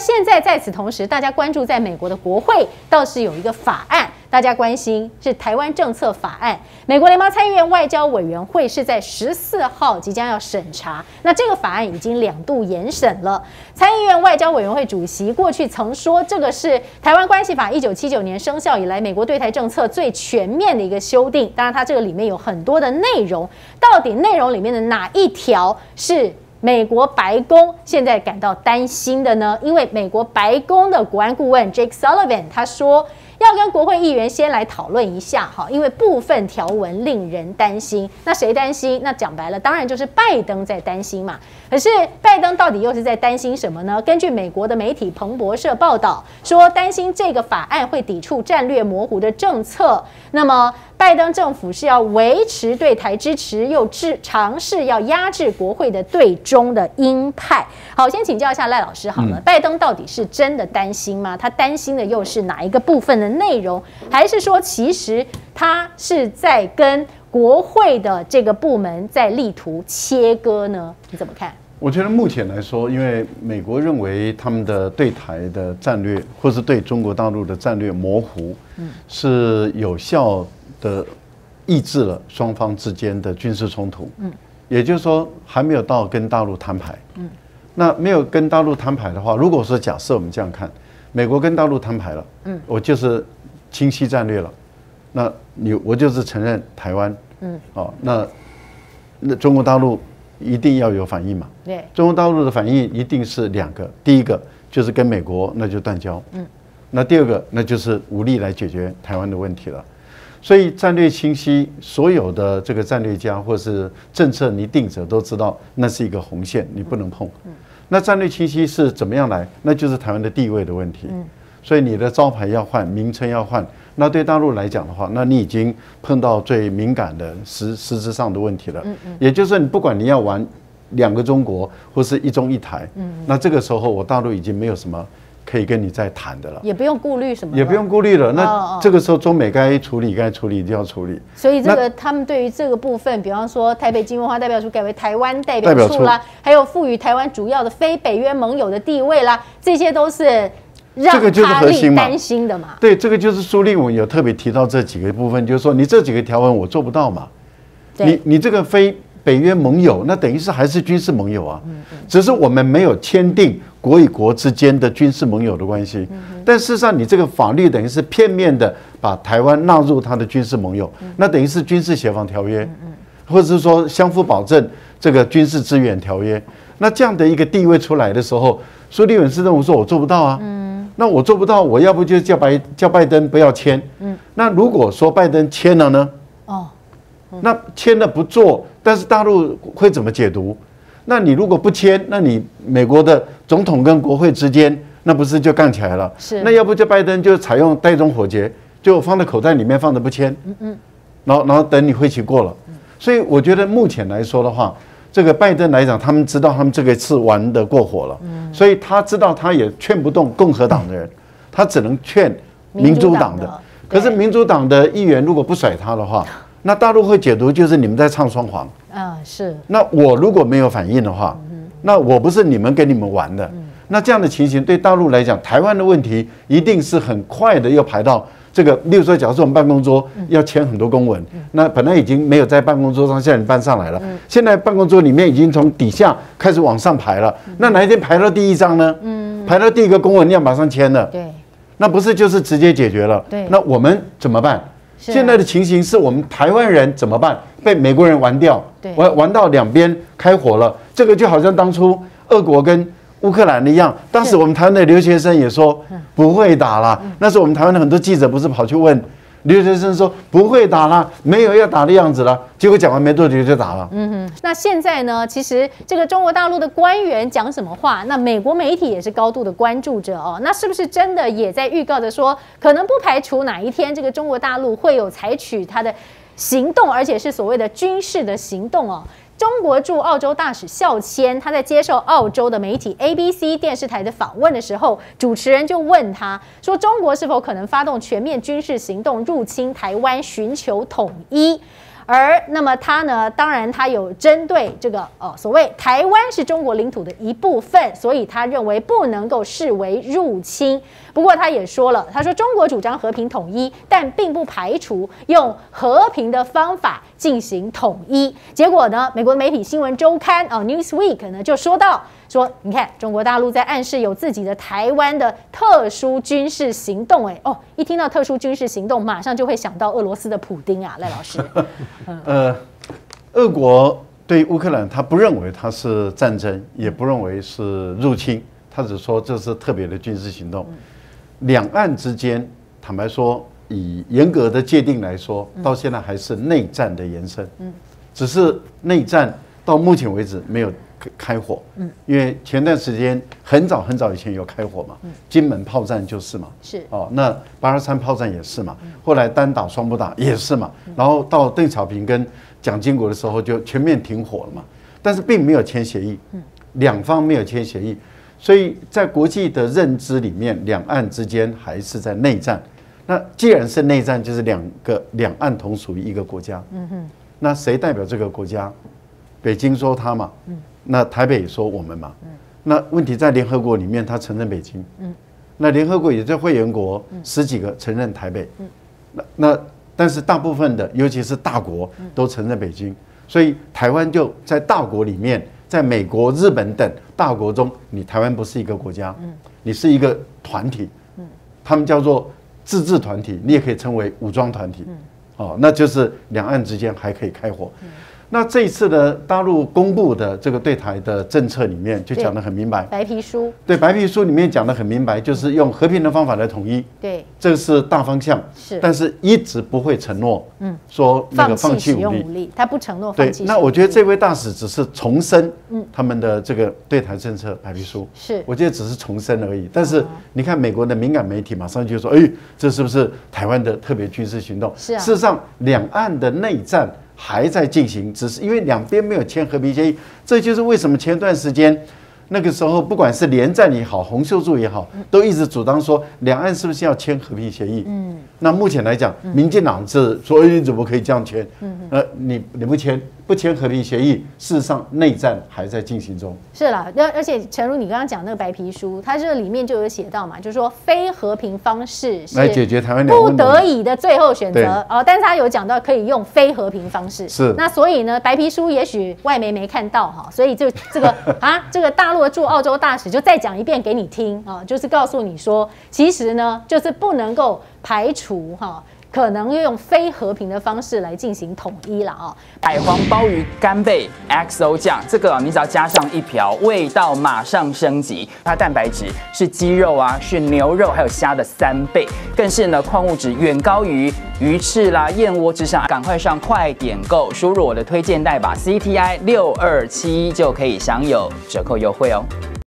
现在在此同时，大家关注在美国的国会倒是有一个法案。大家关心是台湾政策法案，美国联邦参议院外交委员会是在十四号即将要审查。那这个法案已经两度严审了。参议院外交委员会主席过去曾说，这个是台湾关系法一九七九年生效以来，美国对台政策最全面的一个修订。当然，它这个里面有很多的内容，到底内容里面的哪一条是美国白宫现在感到担心的呢？因为美国白宫的国安顾问 Jake Sullivan 他说。要跟国会议员先来讨论一下哈，因为部分条文令人担心。那谁担心？那讲白了，当然就是拜登在担心嘛。可是拜登到底又是在担心什么呢？根据美国的媒体彭博社报道说，担心这个法案会抵触战略模糊的政策。那么。拜登政府是要维持对台支持，又制尝试要压制国会的对中的鹰派。好，先请教一下赖老师好了，拜登到底是真的担心吗？他担心的又是哪一个部分的内容？还是说其实他是在跟国会的这个部门在力图切割呢？你怎么看？我觉得目前来说，因为美国认为他们的对台的战略，或是对中国大陆的战略模糊，嗯，是有效。的抑制了双方之间的军事冲突，嗯，也就是说还没有到跟大陆摊牌，嗯，那没有跟大陆摊牌的话，如果说假设我们这样看，美国跟大陆摊牌了，嗯，我就是清晰战略了，那你我就是承认台湾，嗯，哦，那那中国大陆一定要有反应嘛，对，中国大陆的反应一定是两个，第一个就是跟美国那就断交，嗯，那第二个那就是武力来解决台湾的问题了。所以战略清晰，所有的这个战略家或是政策拟定者都知道，那是一个红线，你不能碰。那战略清晰是怎么样来？那就是台湾的地位的问题。所以你的招牌要换，名称要换。那对大陆来讲的话，那你已经碰到最敏感的实实质上的问题了。也就是你不管你要玩两个中国，或是一中一台，那这个时候我大陆已经没有什么。可以跟你再谈的了，也不用顾虑什么，也不用顾虑了。那这个时候中美该处理该处理一定要处理。所以这个他们对于这个部分，比方说台北金文化代表处改为台湾代表处啦，还有赋予台湾主要的非北约盟友的地位啦，这些都是让他令担心的嘛。对，这个就是苏立文有特别提到这几个部分，就是说你这几个条文我做不到嘛。你你这个非。北约盟友，那等于是还是军事盟友啊，只是我们没有签订国与国之间的军事盟友的关系。但事实上，你这个法律等于是片面的把台湾纳入他的军事盟友，那等于是军事协防条约，或者是说相互保证这个军事支援条约。那这样的一个地位出来的时候，苏利文是认为说我做不到啊。那我做不到，我要不就叫拜叫拜登不要签。那如果说拜登签了呢？哦。那签了不做，但是大陆会怎么解读？那你如果不签，那你美国的总统跟国会之间，那不是就干起来了？是。那要不就拜登就采用带中火节，就放在口袋里面放着不签。嗯嗯。然后然后等你会期过了。所以我觉得目前来说的话，这个拜登来讲，他们知道他们这个次玩的过火了。嗯。所以他知道他也劝不动共和党的人，他只能劝民主党的。可是民主党的议员如果不甩他的话。那大陆会解读就是你们在唱双簧啊，是。那我如果没有反应的话，那我不是你们跟你们玩的。那这样的情形对大陆来讲，台湾的问题一定是很快的又排到这个。例如说，假如说我们办公桌要签很多公文，那本来已经没有在办公桌上，现在搬上来了。现在办公桌里面已经从底下开始往上排了。那哪一天排到第一张呢？嗯，排到第一个公文要马上签了。对，那不是就是直接解决了？对，那我们怎么办？现在的情形是我们台湾人怎么办？被美国人玩掉，玩玩到两边开火了。这个就好像当初俄国跟乌克兰一样，当时我们台湾的留学生也说不会打了。那时候我们台湾的很多记者不是跑去问。留学生说不会打了，没有要打的样子了。结果讲完没多久就打了。嗯哼，那现在呢？其实这个中国大陆的官员讲什么话，那美国媒体也是高度的关注着哦。那是不是真的也在预告着说，可能不排除哪一天这个中国大陆会有采取它的行动，而且是所谓的军事的行动哦？中国驻澳洲大使孝谦，他在接受澳洲的媒体 ABC 电视台的访问的时候，主持人就问他说：“中国是否可能发动全面军事行动入侵台湾，寻求统一？”而那么他呢，当然他有针对这个呃所谓台湾是中国领土的一部分，所以他认为不能够视为入侵。不过他也说了，他说中国主张和平统一，但并不排除用和平的方法进行统一。结果呢，美国媒体《新闻周刊》哦，《Newsweek》呢就说到说，你看中国大陆在暗示有自己的台湾的特殊军事行动。哎哦，一听到特殊军事行动，马上就会想到俄罗斯的普丁啊，赖老师。呃，俄国对乌克兰，他不认为它是战争，也不认为是入侵，他只说这是特别的军事行动。两岸之间，坦白说，以严格的界定来说，到现在还是内战的延伸。嗯，只是内战到目前为止没有开火。嗯，因为前段时间很早很早以前有开火嘛。嗯，金门炮战就是嘛。是。哦，那八二三炮战也是嘛。后来单打双不打也是嘛。然后到邓小平跟蒋经国的时候就全面停火了嘛。但是并没有签协议。嗯，两方没有签协议。所以在国际的认知里面，两岸之间还是在内战。那既然是内战，就是两个两岸同属于一个国家。嗯哼。那谁代表这个国家？北京说他嘛。嗯。那台北也说我们嘛。嗯。那问题在联合国里面，他承认北京。嗯。那联合国也在会员国十几个承认台北。嗯。那那但是大部分的，尤其是大国都承认北京，所以台湾就在大国里面。在美国、日本等大国中，你台湾不是一个国家，你是一个团体，他们叫做自治团体，你也可以称为武装团体，哦，那就是两岸之间还可以开火。那这一次的大陆公布的这个对台的政策里面，就讲得很明白。白皮书对白皮书里面讲得很明白，就是用和平的方法来统一。对，这个是大方向。是，但是一直不会承诺，嗯，说那个放弃武力，他不承诺放弃。对，那我觉得这位大使只是重申，嗯，他们的这个对台政策白皮书是，我觉得只是重申而已。但是你看美国的敏感媒体马上就说，哎，这是不是台湾的特别军事行动？是啊。事实上，两岸的内战。还在进行，只是因为两边没有签和平协议，这就是为什么前段时间。那个时候，不管是连战也好，洪秀柱也好，都一直主张说，两岸是不是要签和平协议？嗯，那目前来讲，民进党是说，你怎么可以这样签？嗯，呃，你你不签，不签和平协议，事实上内战还在进行中。是啦，而而且陈如你刚刚讲那个白皮书，它这里面就有写到嘛，就是说非和平方式来解决台湾不得已的最后选择哦，但是他有讲到可以用非和平方式。是，那所以呢，白皮书也许外媒没看到哈，所以就这个 啊，这个大陆。驻澳洲大使就再讲一遍给你听啊，就是告诉你说，其实呢，就是不能够排除哈，可能用非和平的方式来进行统一了啊。海皇鲍鱼干贝 XO 酱，这个你只要加上一瓢，味道马上升级。它蛋白质是鸡肉啊，是牛肉还有虾的三倍，更是呢矿物质远高于鱼翅啦、燕窝之上。赶快上快点购，输入我的推荐代码 CTI 六二七就可以享有折扣优惠哦。